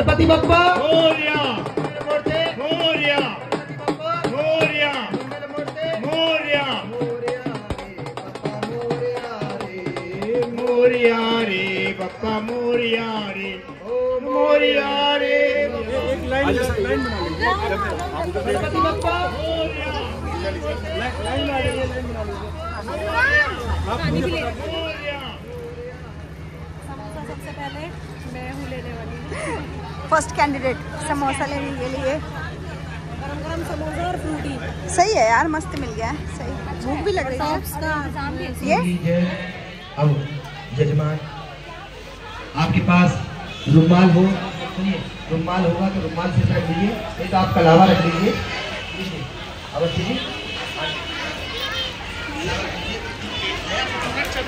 गणपती बाप्पा मोर्या मोरते मोर्या गणपती बाप्पा मोर्या मंगल मूर्ते मोर्या मोरया रे बाप्पा मोरया रे मोर्या रे बप्पा मोर्या रे गणपती बाप्पा मोर्या समोसा फ़र्स्ट कैंडिडेट समोसा लेने के लिए। गरम गरम समोसा और फ्रूटी। सही है यार मस्त मिल गया है सही। भूख भी लग रही है। ये? अब जजमान आपके पास रुमाल हो सुनिए रुमाल होगा तो रुमाल से रख लीजिए नहीं तो आप कलावा रख लीजिए लीजिए अब अच्छी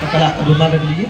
तो रुमाल रख लीजिए